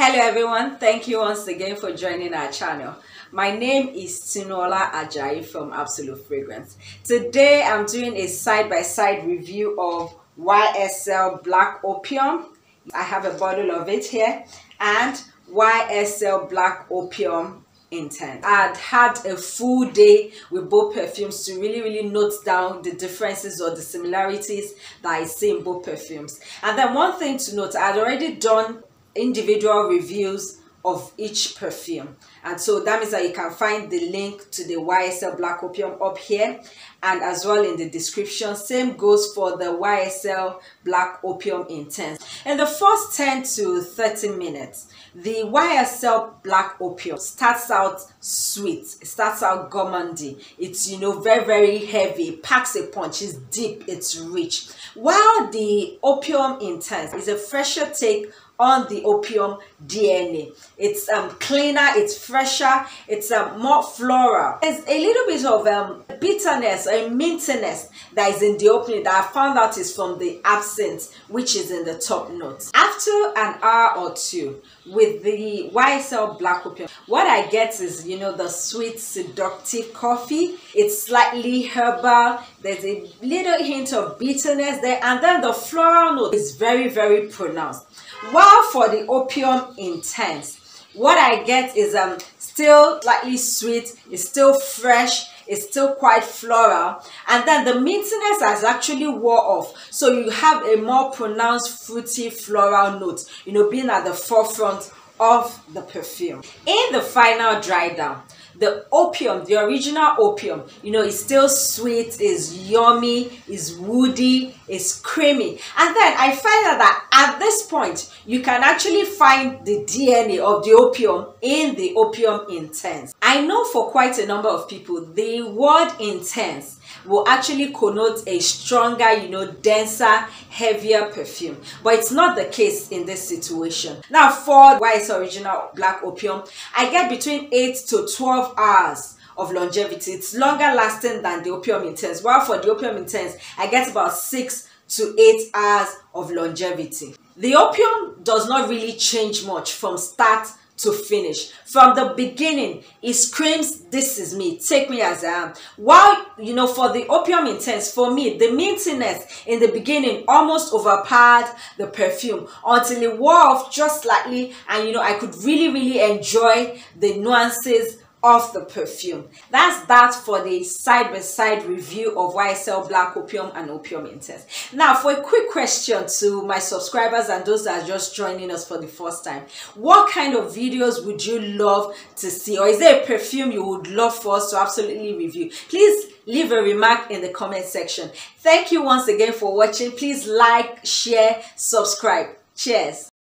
Hello everyone, thank you once again for joining our channel. My name is Tinola Ajayi from Absolute Fragrance. Today I'm doing a side-by-side -side review of YSL Black Opium. I have a bottle of it here and YSL Black Opium Intense. I'd had a full day with both perfumes to really, really note down the differences or the similarities that I see in both perfumes. And then one thing to note, I'd already done individual reviews of each perfume. And so that means that you can find the link to the YSL Black Opium up here. And as well in the description same goes for the YSL Black Opium Intense. In the first 10 to 30 minutes the YSL Black Opium starts out sweet. It starts out gourmandy. It's you know very very heavy. Packs a punch. It's deep. It's rich. While the Opium Intense is a fresher take on the opium DNA. It's um, cleaner, it's fresher, it's um, more floral. There's a little bit of um, bitterness or mintiness that is in the opening that I found out is from the absinthe, which is in the top notes. After an hour or two with the YSL Black Opium, what I get is, you know, the sweet, seductive coffee. It's slightly herbal. There's a little hint of bitterness there. And then the floral note is very, very pronounced. While for the opium intense, what I get is um still slightly sweet, it's still fresh, it's still quite floral and then the mintiness has actually wore off. So you have a more pronounced fruity floral note you know being at the forefront of the perfume. In the final dry down the opium the original opium you know is still sweet is yummy is woody is creamy. And then i find that at this point you can actually find the dna of the opium in the opium intense i know for quite a number of people the word intense will actually connote a stronger, you know, denser, heavier perfume. But it's not the case in this situation. Now for YS Original Black Opium, I get between 8 to 12 hours of longevity. It's longer lasting than the Opium Intense. While for the Opium Intense, I get about 6 to 8 hours of longevity. The opium does not really change much from start to finish. From the beginning, it screams, this is me, take me as I am. While, you know, for the opium intense, for me, the mintiness in the beginning almost overpowered the perfume until it wore off just slightly and, you know, I could really, really enjoy the nuances of the perfume. That's that for the side-by-side -side review of YSL Black Opium and Opium Intense. Now, for a quick question to my subscribers and those that are just joining us for the first time, what kind of videos would you love to see? Or is there a perfume you would love for us to absolutely review? Please leave a remark in the comment section. Thank you once again for watching. Please like, share, subscribe. Cheers.